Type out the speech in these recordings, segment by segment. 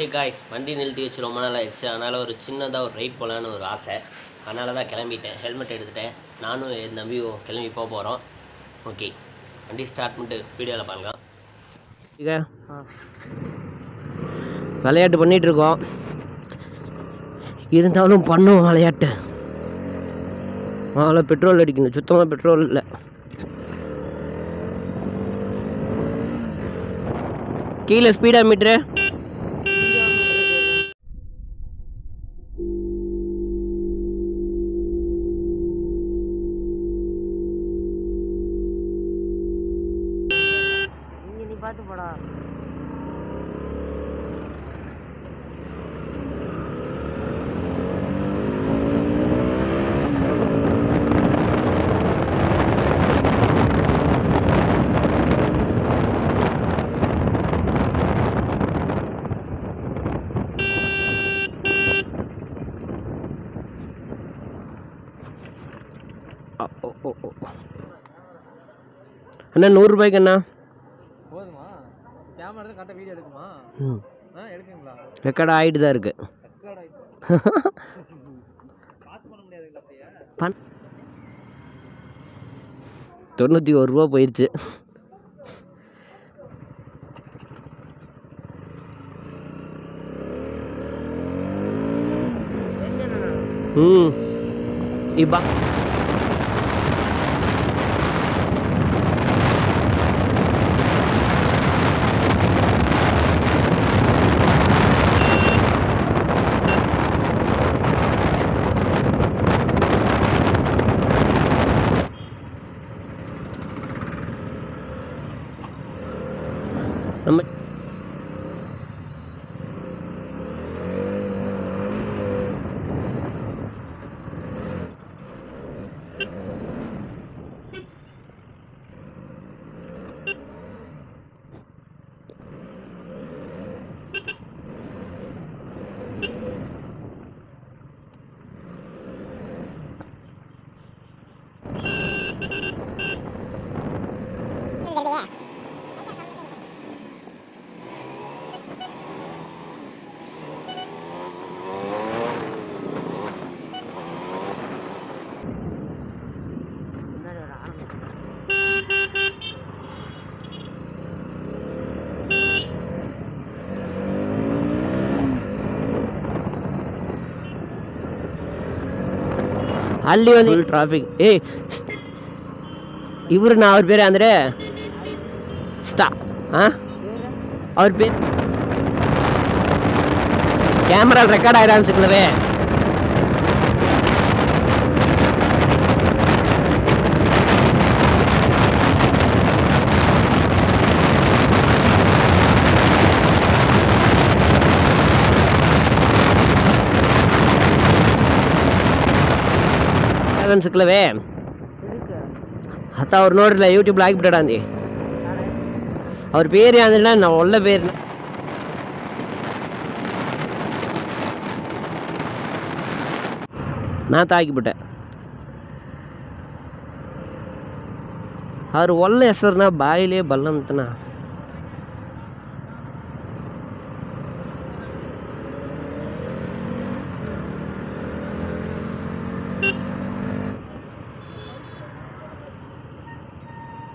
Hey guys வண்டி நிறுத்தி வச்சு ரொம்ப நாள் ஆயிடுச்சு அதனால் ஒரு சின்னதாக ஒரு ரைட் போகலான்னு ஒரு ஆசை. அதனால தான் கிளம்பிட்டேன். ஹெல்மெட் எடுத்துட்டேன். நானும் என் தம்பியும் கிளம்பி போக போகிறோம் ஓகே வண்டி ஸ்டார்ட் பண்ணிட்டு வீடியோவில் பாருங்க. இங்க. விளையாட்டு பண்ணிகிட்ருக்கோம் இருக்கோம். இருந்தாலும் பண்ணுவோம் விளையாட்டு. முதல்ல பெட்ரோல் அடிக்கணும். சுத்தமாக பெட்ரோல் இல்லை. கீழே ஸ்பீடா மீட்ரு நீ பார்த்து அண்ணா நூறுரூபாய்க்கு அண்ணா ரெக்கார்ட் ஆகிட்டு தான் இருக்கு. தொண்ணூற்றி ஒரு ரூபா போயிடுச்சு ம். இப்பா ಅಲ್ಲಿ ಒಂದು ಟ್ರಾಫಿಕ್ ಏ ಇವ್ರು ನಾ ಅವ್ರ ಬೇರೆ ಅಂದ್ರೆ ಸ್ಟಾ ಹಾ ಅವ್ರ ಬೇರೆ ಕ್ಯಾಮ್ರಾ ರೆಕಾರ್ಡ್ ಆಗಿದೆ ಅನ್ಸುತ್ತವೆ ಡ್ರ್ಯಾಗನ್ ಸಿಕ್ಲವೇ ಅತ್ತ ಅವ್ರು ನೋಡ್ರಲ್ಲ ಯೂಟ್ಯೂಬ್ಲ ಹಾಕಿಬಿಡೋಣ ಅಂದಿ ಅವ್ರ ಬೇರೆ ಅಂದ್ರೆ ನಾವು ಒಳ್ಳೆ ಬೇರೆ ನಾ ತಾಕಿಬಿಟ್ಟೆ ಅವ್ರು ಒಳ್ಳೆ ಹೆಸರನ್ನ ಬಾಯಿಲೇ ಬಲ್ಲಂತನ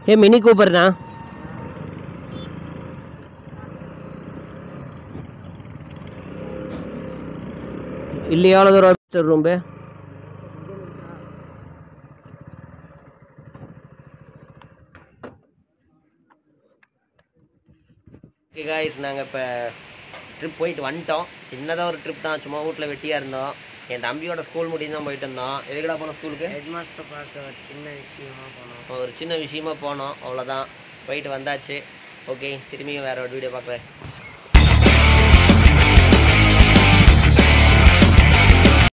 ಏ ಮಿನಿ ಕೂಪರ್ನಾ ಇಲ್ಲಿ ಯಾವ್ದಾದ್ರು ಆಫೀಸರ್ ರೂಮ್ ಬೇ ஓகே காய்ஸ் நாங்கள் இப்போ ட்ரிப் போயிட்டு வந்துட்டோம் சின்னதாக ஒரு ட்ரிப் தான் சும்மா வீட்டில் வெட்டியாக இருந்தோம் என் தம்பியோட ஸ்கூல் முடிஞ்சு தான் போயிட்டு இருந்தோம் எதுக்கடா போனோம் ஸ்கூலுக்கு ஹெட் மாஸ்டர் பார்க்க ஒரு சின்ன விஷயமா போனோம். ஒரு சின்ன விஷயமா போனோம் அவ்வளோதான் போயிட்டு வந்தாச்சு. ஓகே திரும்பியும் வேற ஒரு வீடியோ பார்க்குறேன்.